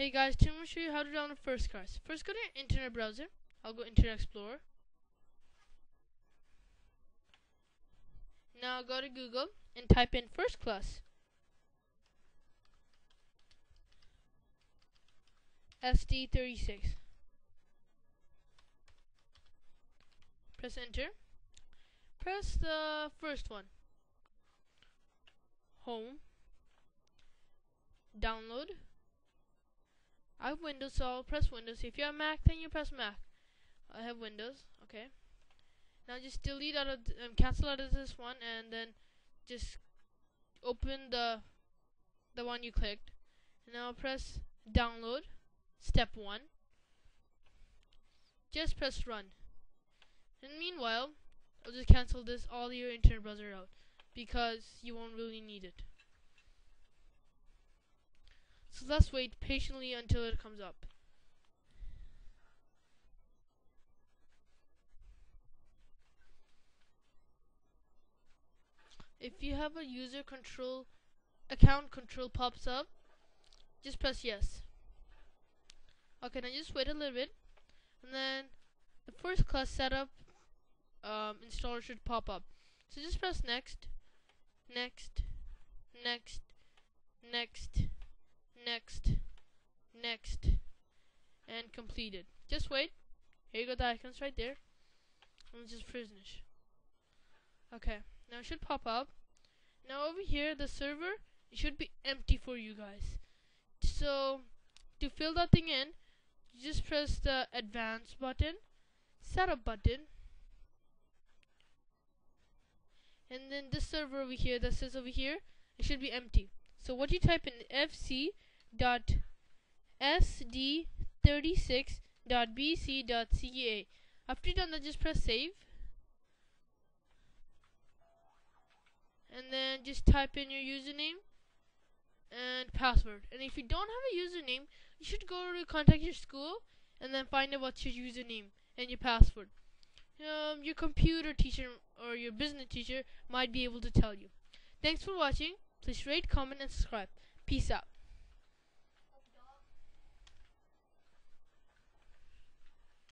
Hey guys, today I'm going to show you how to download First Class. First go to your internet browser. I'll go Internet Explorer. Now go to Google and type in First Class. SD36. Press enter. Press the first one. Home. Download. I have Windows, so I'll press Windows. If you have Mac, then you press Mac. I have Windows. Okay. Now just delete out of, um, cancel out of this one, and then just open the the one you clicked. And now press download. Step one. Just press run. And meanwhile, I'll just cancel this all your internet browser out because you won't really need it. So let's wait patiently until it comes up. If you have a user control account control pops up, just press yes. Okay, now just wait a little bit, and then the first class setup um, installer should pop up. So just press next, next, next, next, next, next, and completed. Just wait. Here you go, the icons right there. Let me just finish. Okay, now it should pop up. Now over here, the server it should be empty for you guys. So to fill that thing in, just press the advanced button, setup button, and then this server over here that says over here, it should be empty. So what you type in fc sd36.bc.ca. After you done that, just press save. And then just type in your username and password. And if you don't have a username, you should go to contact your school and then find out what's your username and your password. Um, your computer teacher or your business teacher might be able to tell you. Thanks for watching. Please rate, comment, and subscribe. Peace out.